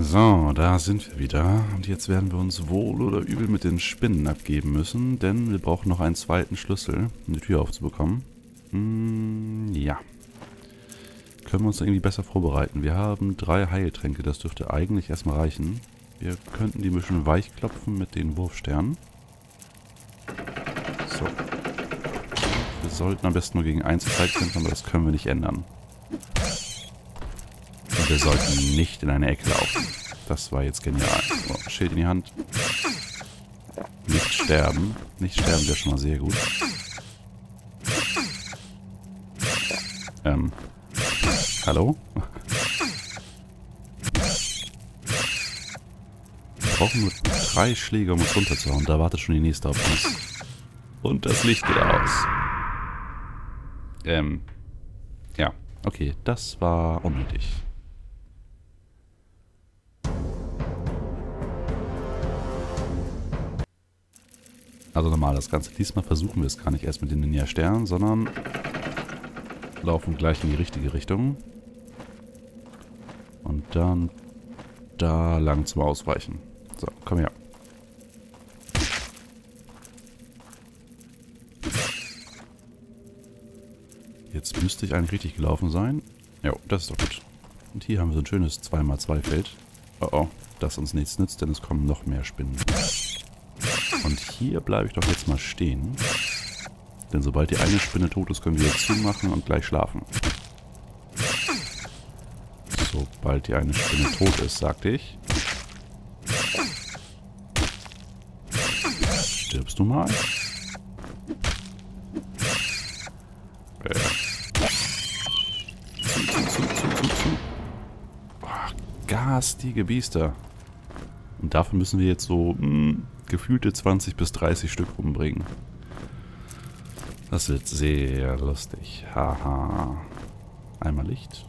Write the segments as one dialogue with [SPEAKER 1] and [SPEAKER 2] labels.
[SPEAKER 1] So, da sind wir wieder. Und jetzt werden wir uns wohl oder übel mit den Spinnen abgeben müssen, denn wir brauchen noch einen zweiten Schlüssel, um die Tür aufzubekommen. Hm, ja. Können wir uns irgendwie besser vorbereiten. Wir haben drei Heiltränke, das dürfte eigentlich erstmal reichen. Wir könnten die ein bisschen weich mit den Wurfsternen. So. Wir sollten am besten nur gegen Einzelzeit kämpfen, aber das können wir nicht ändern. Wir sollten nicht in eine Ecke laufen. Das war jetzt genial. So, Schild in die Hand. Nicht sterben. Nicht sterben wäre schon mal sehr gut. Ähm. Hallo? Wir brauchen nur drei Schläge, um uns runterzuhauen. Da wartet schon die nächste auf uns. Und das Licht geht aus. Ähm. Ja. Okay, das war unnötig. Also normal das Ganze. Diesmal versuchen wir es gar nicht erst mit den Ninja-Sternen, sondern laufen gleich in die richtige Richtung. Und dann da lang zum Ausweichen. So, komm her. Jetzt müsste ich eigentlich richtig gelaufen sein. Ja, das ist doch gut. Und hier haben wir so ein schönes 2x2-Feld. Oh oh, das uns nichts nützt, denn es kommen noch mehr Spinnen. Und hier bleibe ich doch jetzt mal stehen. Denn sobald die eine Spinne tot ist, können wir jetzt zumachen und gleich schlafen. Sobald die eine Spinne tot ist, sagte ich. Stirbst du mal? Äh. Zu, zu, zu, zu. Boah, garstige Biester. Und dafür müssen wir jetzt so mh, hm, gefühlte 20 bis 30 Stück umbringen. Das wird sehr lustig. Haha. Einmal Licht.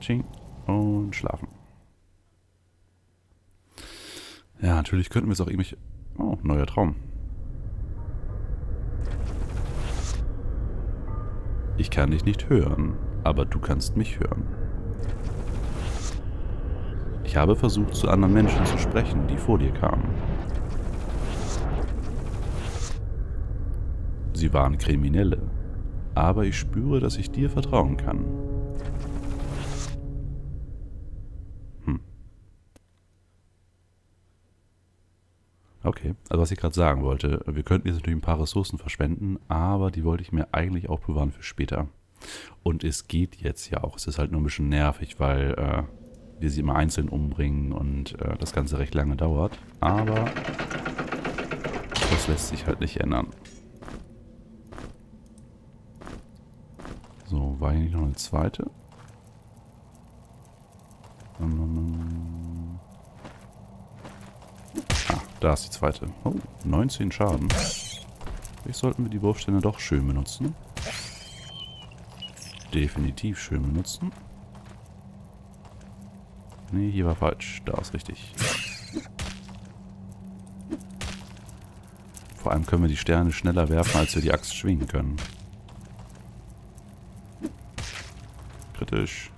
[SPEAKER 1] Ching. Und schlafen. Ja, natürlich könnten wir es auch irgendwie... Oh, neuer Traum. Ich kann dich nicht hören, aber du kannst mich hören. Ich habe versucht, zu anderen Menschen zu sprechen, die vor dir kamen. Sie waren Kriminelle. Aber ich spüre, dass ich dir vertrauen kann. Hm. Okay, also was ich gerade sagen wollte, wir könnten jetzt natürlich ein paar Ressourcen verschwenden, aber die wollte ich mir eigentlich auch bewahren für später. Und es geht jetzt ja auch. Es ist halt nur ein bisschen nervig, weil äh, wir sie immer einzeln umbringen und äh, das Ganze recht lange dauert. Aber das lässt sich halt nicht ändern. So, war hier nicht noch eine zweite? Ah, da ist die zweite. Oh, 19 Schaden. Vielleicht sollten wir die Wurfstände doch schön benutzen. Definitiv schön benutzen. Nee, hier war falsch. Da ist richtig. Vor allem können wir die Sterne schneller werfen, als wir die Axt schwingen können. Kritisch.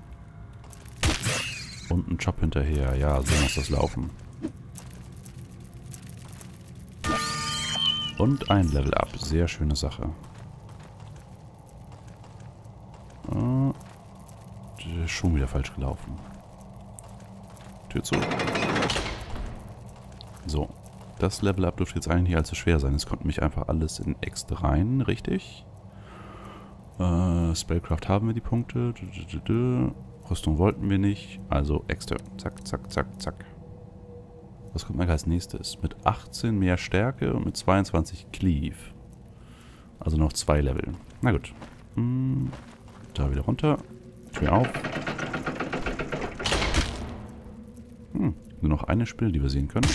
[SPEAKER 1] Und ein Chop hinterher. Ja, so muss das laufen. Und ein Level Up. Sehr schöne Sache. Äh, schon wieder falsch gelaufen. Tür zu. So. Das Level Up dürfte jetzt eigentlich nicht allzu schwer sein. Es konnte mich einfach alles in Ext rein, richtig? Äh, Spellcraft haben wir die Punkte. Rüstung wollten wir nicht. Also extra. Zack, zack, zack, zack. Was kommt als nächstes? Mit 18 mehr Stärke und mit 22 Cleave. Also noch zwei Level. Na gut. Hm, da wieder runter. Tür auf. Hm, nur noch eine Spinne, die wir sehen können.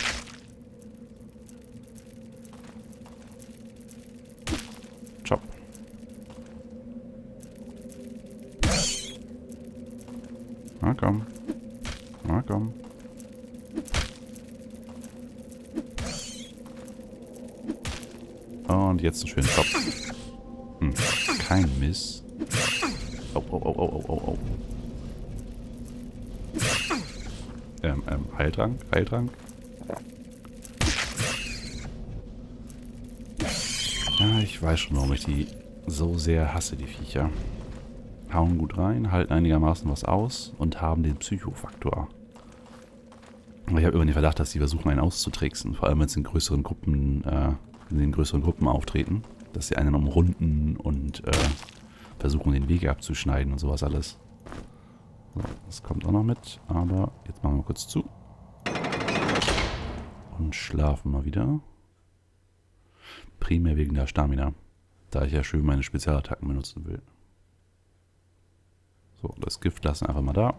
[SPEAKER 1] Na komm. Na komm. Und jetzt einen schönen Kopf. Hm. Kein Miss. Oh, oh, oh, oh, oh, oh. Ähm. ähm, Heiltrank, Heiltrank. Ja, ich weiß schon, warum ich die so sehr hasse, die Viecher. Hauen gut rein, halten einigermaßen was aus und haben den Psychofaktor. Aber ich habe immer den Verdacht, dass sie versuchen, einen auszutricksen. Vor allem, wenn sie in größeren Gruppen, äh, in den größeren Gruppen auftreten. Dass sie einen umrunden und äh, versuchen, den Weg abzuschneiden und sowas alles. So, das kommt auch noch mit. Aber jetzt machen wir kurz zu. Und schlafen mal wieder. Primär wegen der Stamina. Da ich ja schön meine Spezialattacken benutzen will. So, das Gift lassen einfach mal da.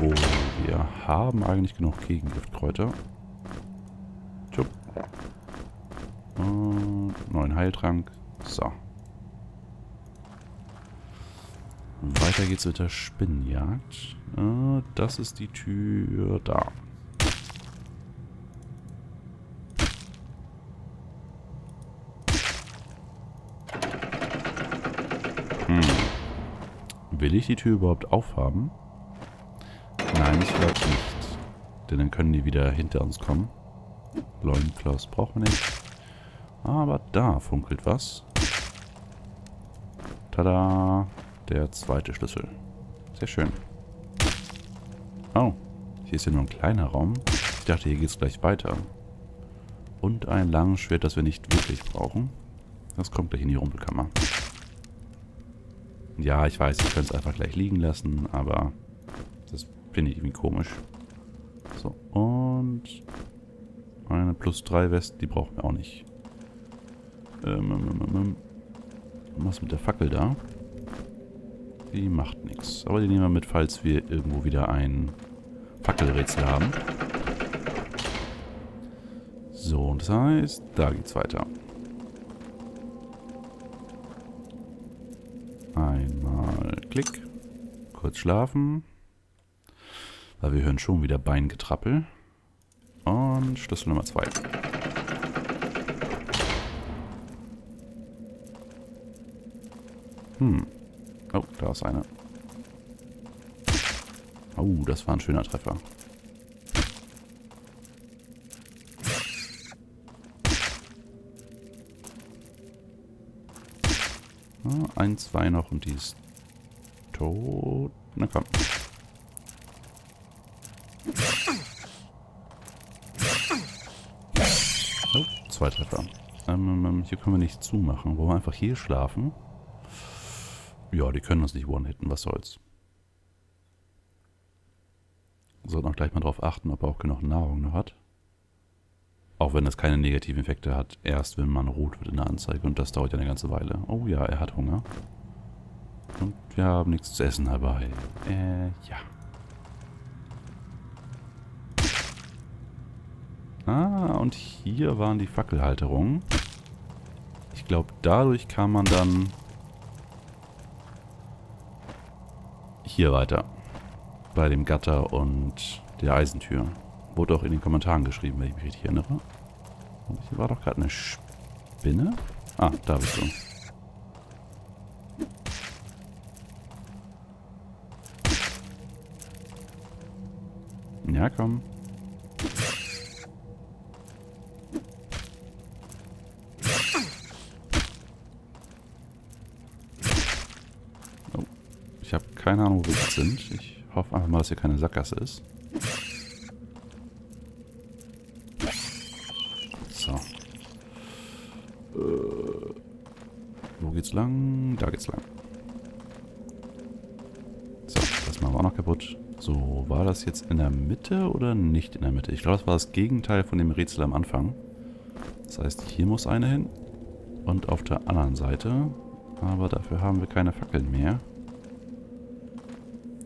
[SPEAKER 1] Wo wir haben eigentlich genug Gegengiftkräuter. Und neuen Heiltrank. So. Weiter geht's mit der Spinnenjagd. Äh, das ist die Tür da. Hm. Will ich die Tür überhaupt aufhaben? Nein, ich glaube nicht. Denn dann können die wieder hinter uns kommen. Leuenklaus brauchen wir nicht. Aber da funkelt was. Tada! Der zweite Schlüssel. Sehr schön. Oh, hier ist ja nur ein kleiner Raum. Ich dachte, hier geht es gleich weiter. Und ein langes Schwert, das wir nicht wirklich brauchen. Das kommt gleich in die Rumpelkammer. Ja, ich weiß, ich könnte es einfach gleich liegen lassen, aber das finde ich irgendwie komisch. So, und eine plus 3 West, die brauchen wir auch nicht. Ähm, ähm, ähm, ähm, was mit der Fackel da? Die macht nichts. Aber die nehmen wir mit, falls wir irgendwo wieder ein Fackelrätsel haben. So, und das heißt, da geht's weiter. Einmal Klick. Kurz schlafen. Weil wir hören schon wieder Beingetrappel. Und Schlüssel Nummer 2. Hm. Oh, da ist eine. Oh, das war ein schöner Treffer. Ah, ein, zwei noch und die ist tot. Na komm. Oh, zwei Treffer. Ähm, ähm, ähm, hier können wir nicht zumachen. Wollen wir einfach hier schlafen? Ja, die können uns nicht one-hitten, was soll's. Sollten auch gleich mal drauf achten, ob er auch genug Nahrung noch hat. Auch wenn das keine negativen Effekte hat, erst wenn man rot wird in der Anzeige und das dauert ja eine ganze Weile. Oh ja, er hat Hunger. Und wir haben nichts zu essen dabei. Äh, ja. Ah, und hier waren die Fackelhalterungen. Ich glaube, dadurch kann man dann hier weiter. Bei dem Gatter und der Eisentür. Wurde auch in den Kommentaren geschrieben, wenn ich mich richtig erinnere. Und hier war doch gerade eine Spinne. Ah, da bist du. Ja, komm. Keine Ahnung, wo wir jetzt sind. Ich hoffe einfach mal, dass hier keine Sackgasse ist. So. Äh, wo geht's lang? Da geht's lang. So, das machen wir auch noch kaputt. So, war das jetzt in der Mitte oder nicht in der Mitte? Ich glaube, das war das Gegenteil von dem Rätsel am Anfang. Das heißt, hier muss eine hin. Und auf der anderen Seite. Aber dafür haben wir keine Fackeln mehr.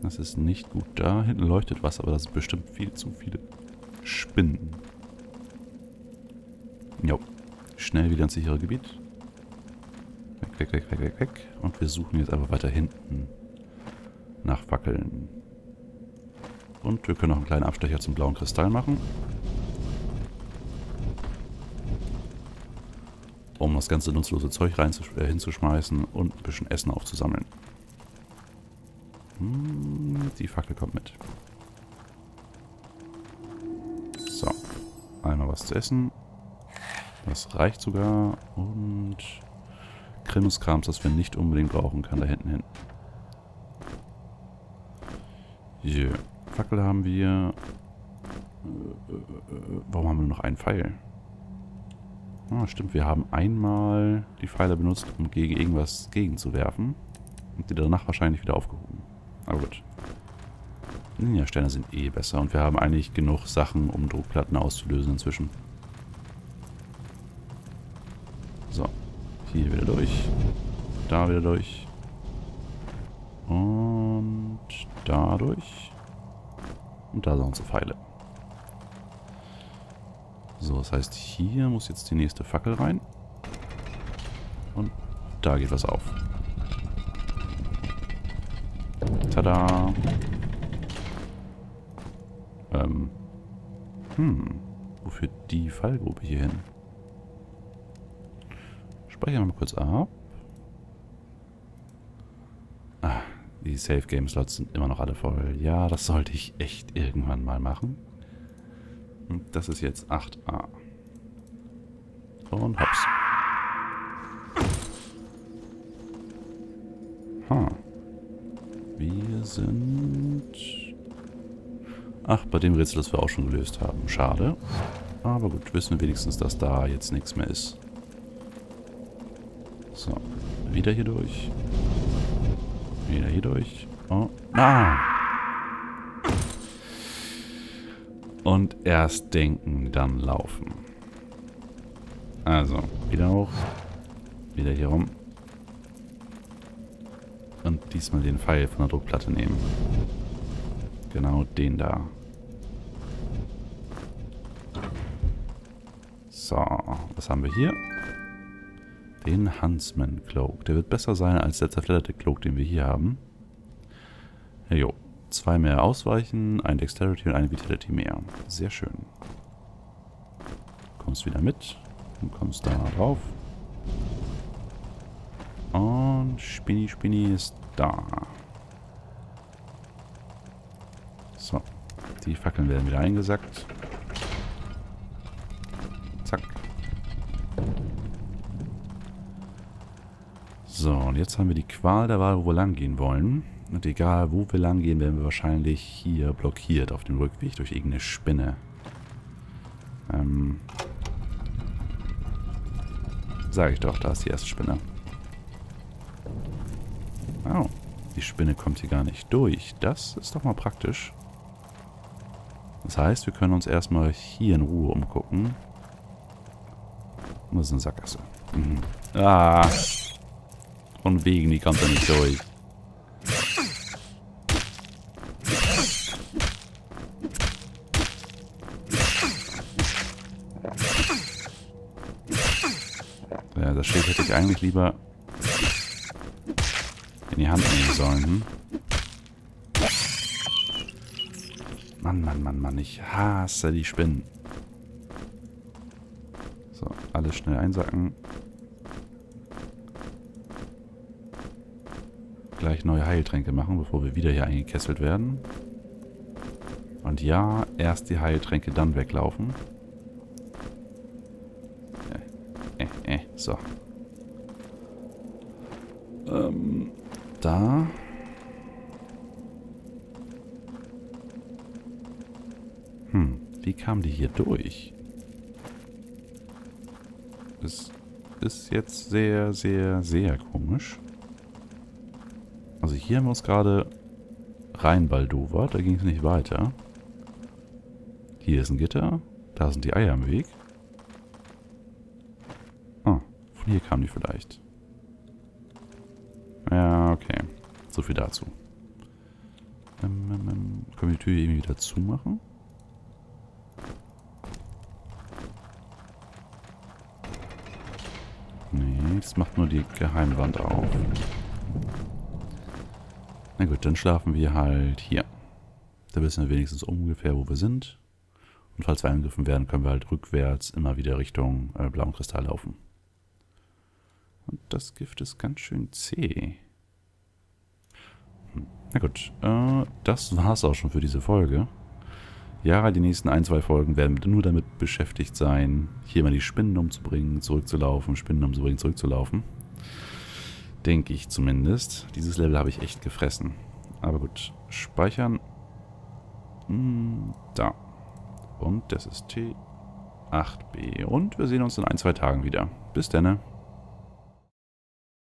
[SPEAKER 1] Das ist nicht gut. Da hinten leuchtet was, aber das sind bestimmt viel zu viele Spinnen. Jo. Schnell wieder ins sichere Gebiet. Weg, weg, weg, weg, weg, weg. Und wir suchen jetzt einfach weiter hinten nach Fackeln. Und wir können noch einen kleinen Abstecher zum blauen Kristall machen. Um das ganze nutzlose Zeug rein äh, hinzuschmeißen und ein bisschen Essen aufzusammeln. Die Fackel kommt mit. So. Einmal was zu essen. Das reicht sogar. Und Krimskrams, das wir nicht unbedingt brauchen, kann da hinten hin. Hier. Fackel haben wir. Warum haben wir nur noch einen Pfeil? Ah, stimmt, wir haben einmal die Pfeile benutzt, um gegen irgendwas gegenzuwerfen. Und die danach wahrscheinlich wieder aufgehoben. Aber gut. Ninja-Sterne sind eh besser und wir haben eigentlich genug Sachen, um Druckplatten auszulösen inzwischen. So. Hier wieder durch. Da wieder durch. Und da durch. Und da sind unsere Pfeile. So, das heißt, hier muss jetzt die nächste Fackel rein. Und da geht was auf. Tada! Ähm. Hm. Wo führt die Fallgrube hier hin? Speichern wir mal kurz ab. Ah, die Safe Game Slots sind immer noch alle voll. Ja, das sollte ich echt irgendwann mal machen. Und das ist jetzt 8a. Und hops. Huh. Wir sind... Ach, bei dem Rätsel, das wir auch schon gelöst haben. Schade. Aber gut, wissen wir wenigstens, dass da jetzt nichts mehr ist. So. Wieder hier durch. Wieder hier durch. Oh. Ah! Und erst denken, dann laufen. Also, wieder hoch. Wieder hier rum. Und diesmal den Pfeil von der Druckplatte nehmen. Genau den da. So, was haben wir hier? Den Huntsman Cloak. Der wird besser sein als der zerfledderte Cloak, den wir hier haben. Jo, Zwei mehr Ausweichen, ein Dexterity und eine Vitality mehr. Sehr schön. Kommst wieder mit. Du kommst da drauf. Und Spinny Spinny ist da. So. Die Fackeln werden wieder eingesackt. Zack. So, und jetzt haben wir die Qual der Wahl, wo wir lang gehen wollen. Und egal, wo wir lang gehen, werden wir wahrscheinlich hier blockiert auf dem Rückweg durch irgendeine Spinne. Ähm. Sag ich doch, da ist die erste Spinne. Oh, die Spinne kommt hier gar nicht durch. Das ist doch mal praktisch. Das heißt, wir können uns erstmal hier in Ruhe umgucken. Das ist eine Sackgasse. Mhm. Ah. Von wegen, die kommt da nicht durch. ich eigentlich lieber in die Hand nehmen sollen. Hm? Mann, Mann, Mann, Mann. Ich hasse die Spinnen. So, alles schnell einsacken. Gleich neue Heiltränke machen, bevor wir wieder hier eingekesselt werden. Und ja, erst die Heiltränke, dann weglaufen. Äh, äh, äh, so. Ähm, da. Wie kam die hier durch? Das ist jetzt sehr, sehr, sehr komisch. Also hier haben wir uns gerade reinbaldowert, da ging es nicht weiter. Hier ist ein Gitter, da sind die Eier im Weg. Ah, von hier kamen die vielleicht. Ja, okay. So viel dazu. Ähm, ähm, ähm, können wir die Tür irgendwie wieder zumachen? Das macht nur die Geheimwand auf. Na gut, dann schlafen wir halt hier. Da wissen wir wenigstens ungefähr, wo wir sind. Und falls wir angegriffen werden, können wir halt rückwärts immer wieder Richtung äh, blauen Kristall laufen. Und das Gift ist ganz schön zäh. Hm. Na gut, äh, das war's auch schon für diese Folge. Ja, die nächsten ein, zwei Folgen werden nur damit beschäftigt sein, hier mal die Spinnen umzubringen, zurückzulaufen, Spinnen umzubringen, zurückzulaufen. Denke ich zumindest. Dieses Level habe ich echt gefressen. Aber gut, speichern. Hm, da. Und das ist T8B. Und wir sehen uns in ein, zwei Tagen wieder. Bis dann.